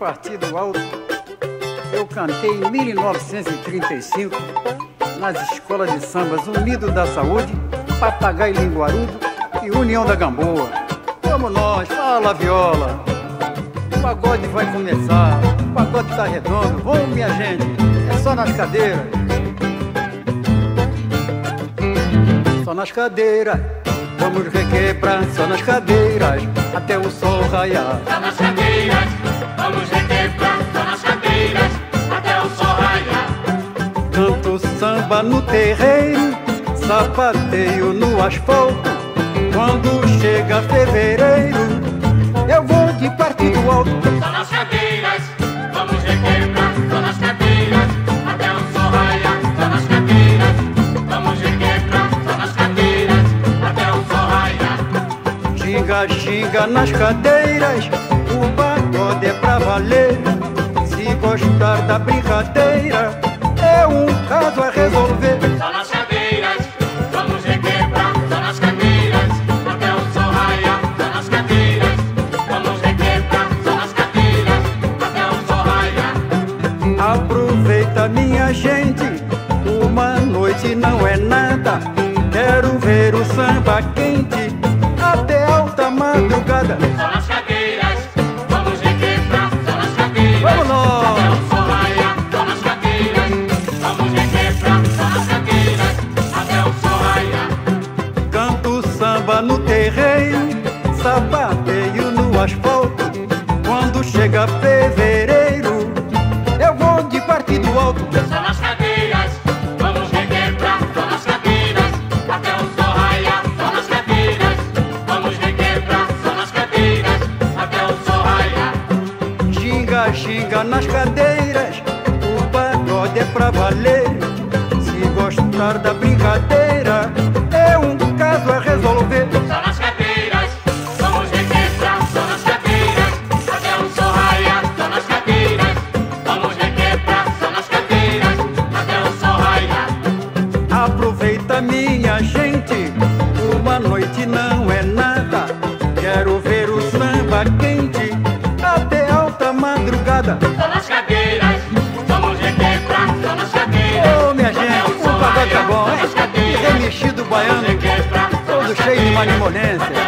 Partido Alto eu cantei em 1935 nas escolas de sambas Unido da Saúde, Papagaio Linguarudo e União da Gamboa. Vamos nós, fala viola. O pagode vai começar, o pagode tá redondo. Vamos, minha gente, é só nas cadeiras. Só nas cadeiras. Vamos requebrar só nas cadeiras, até o sol raiar. Só nas cadeiras, Canto samba no terreiro, sapateio no asfalto. Quando chega fevereiro, eu vou de partido alto. Só nas cadeiras, vamos requebrar só nas cadeiras, até o sol raiar. Só nas cadeiras, vamos requebrar só nas cadeiras, até o sol raiar. Xinga, xinga nas cadeiras, o pagode é pra valer. Se gostar da brincadeira, é um caso a resolver. Só nas cadeiras, vamos requebrar só nas cadeiras, até o sol raiar. Só nas cadeiras, vamos requebrar só nas cadeiras, até o sol raiar. Aproveita, minha gente, uma noite não é nada. Quero ver o samba quente pagode é pra valer. Se gostar da brincadeira, é um caso a resolver. Só nas cadeiras, vamos requebrar só nas cadeiras, até o sol raiar. Só nas cadeiras, vamos requebrar só nas cadeiras, até o sol raiar. Aproveita, minha gente, uma noite não é nada. Quero ver o samba quente até alta madrugada. Só nas cadeiras, de.